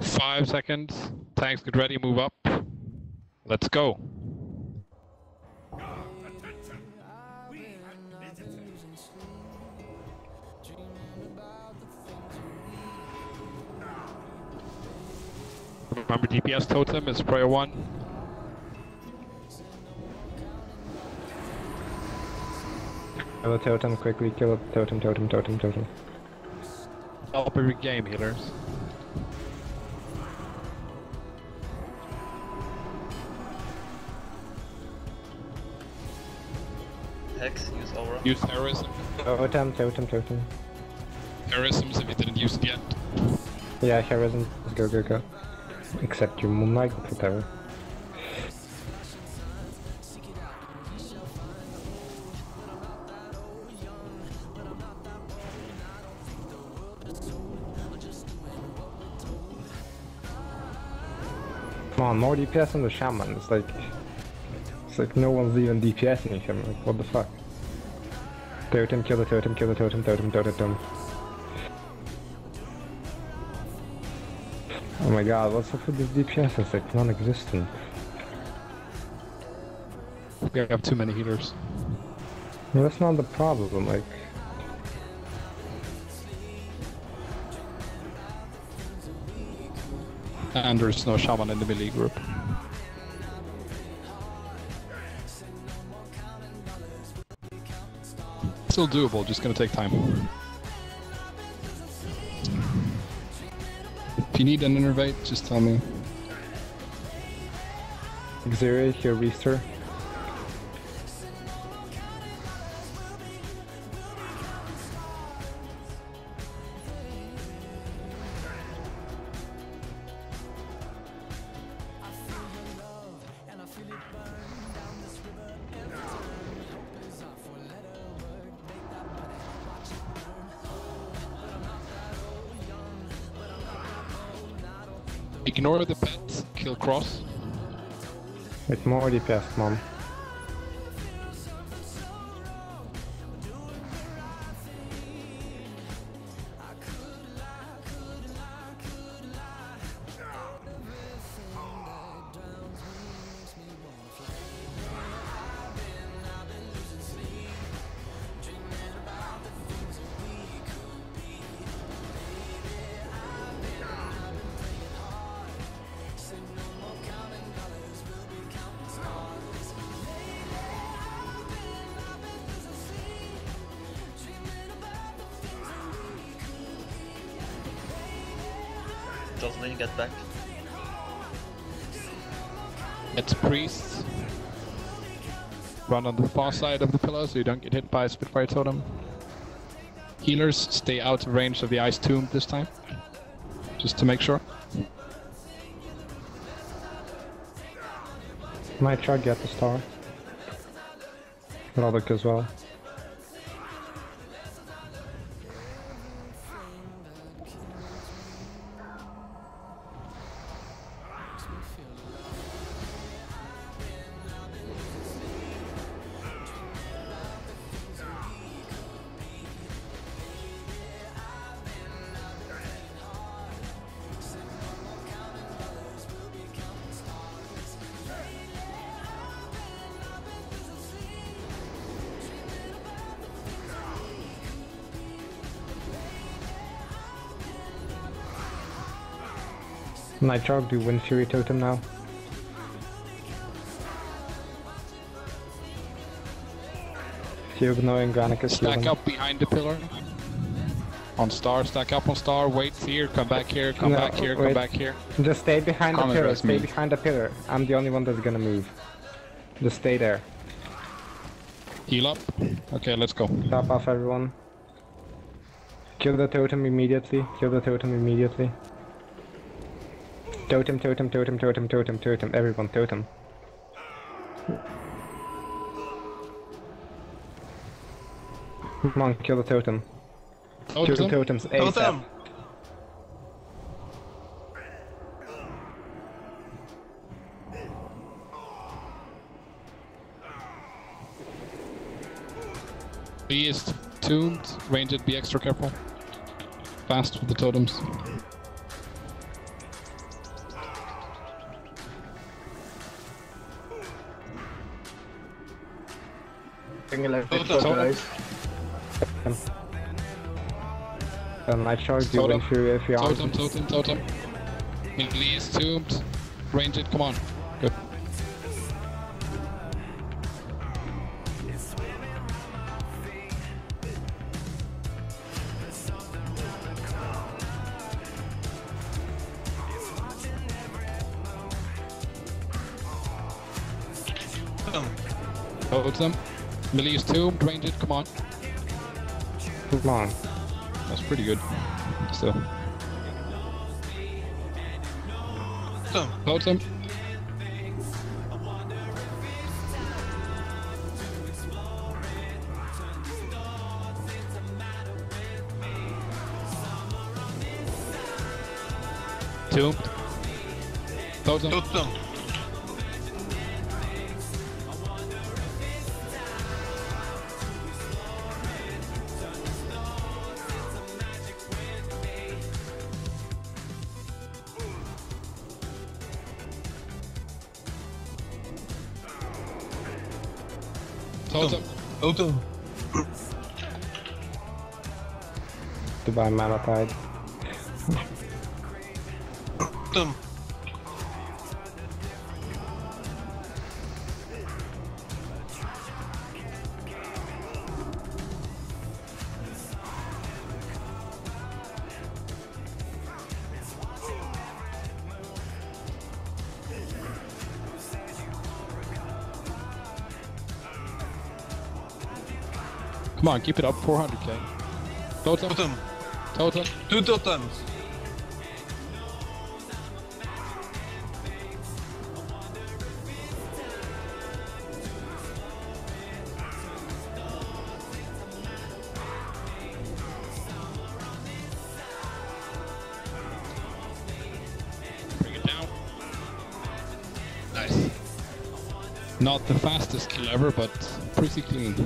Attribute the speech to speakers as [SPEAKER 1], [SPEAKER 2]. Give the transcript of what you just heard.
[SPEAKER 1] Five seconds. Tanks get ready, move up. Let's go. Remember DPS totem is prior one.
[SPEAKER 2] Kill the totem quickly, kill the totem, totem, totem, totem.
[SPEAKER 1] Help every game, healers.
[SPEAKER 3] Hex, use aura.
[SPEAKER 1] Use terrorism.
[SPEAKER 2] Oh, totem, totem, totem.
[SPEAKER 1] Terrorisms if you didn't use it yet.
[SPEAKER 2] Yeah, heroism. Go, go, go. Except your moonlight for terror. Come on, more DPS on the shaman. It's like it's like no one's even DPSing him. Like what the fuck? Totem, kill the totem, kill the totem, totem, totem, totem. Oh my god, what's up with this DPS? It's like non-existent.
[SPEAKER 1] We have too many healers.
[SPEAKER 2] No, that's not the problem, like...
[SPEAKER 1] And there's no shaman in the melee group. Still doable, just gonna take time. If you need an innervate, just tell me.
[SPEAKER 2] Xeria, here, Reester.
[SPEAKER 1] Ignore the pet, kill cross.
[SPEAKER 2] It's more DPS, come on.
[SPEAKER 3] Jocelyn, get back.
[SPEAKER 1] It's priests. Run on the far side of the pillar so you don't get hit by a Spitfire totem. Healers, stay out of range of the ice tomb this time. Just to make sure.
[SPEAKER 2] Might try get the star. Rodok as well. Nighthawk, do Windfury Totem now. Huguenot and Granicus
[SPEAKER 1] Stack
[SPEAKER 2] healing.
[SPEAKER 1] up behind the pillar. On star, stack up on star, wait here, come back here, come
[SPEAKER 2] No,
[SPEAKER 1] back here,
[SPEAKER 2] wait.
[SPEAKER 1] come back here.
[SPEAKER 2] Just stay behind the pillar,
[SPEAKER 1] address
[SPEAKER 2] stay
[SPEAKER 1] me.
[SPEAKER 2] behind the pillar. I'm the only one that's gonna move. Just stay there.
[SPEAKER 1] Heal up. Okay, let's go.
[SPEAKER 2] Top off everyone. Kill the totem immediately. Kill the totem immediately. Totem, totem, totem, totem, totem, totem. Everyone, totem. Come on, kill the totem. Kill the totems ASAP.
[SPEAKER 3] Totem!
[SPEAKER 1] He is tuned. Ranged, be extra careful. Fast with the totems.
[SPEAKER 4] Electric
[SPEAKER 5] Totem.
[SPEAKER 4] shock, guys.
[SPEAKER 2] And I charge you if you if you aren't.
[SPEAKER 1] Totem, totem, totem. Middle East, tombed. Range it, come on. Good.
[SPEAKER 5] Totem.
[SPEAKER 1] Totem. Middle East, tombed. Range it, come on.
[SPEAKER 2] Come on.
[SPEAKER 1] That's pretty good. Still.
[SPEAKER 5] Totem.
[SPEAKER 1] Totem. Tombed. Totem.
[SPEAKER 5] Totem.
[SPEAKER 1] Totem.
[SPEAKER 5] Totem.
[SPEAKER 2] Goodbye, Malachite.
[SPEAKER 5] Totem.
[SPEAKER 1] Come on, keep it up. 400k. Totem.
[SPEAKER 5] Totem.
[SPEAKER 1] Totem.
[SPEAKER 5] Two totems.
[SPEAKER 1] Bring it down. Nice. Not the fastest kill ever, but pretty clean.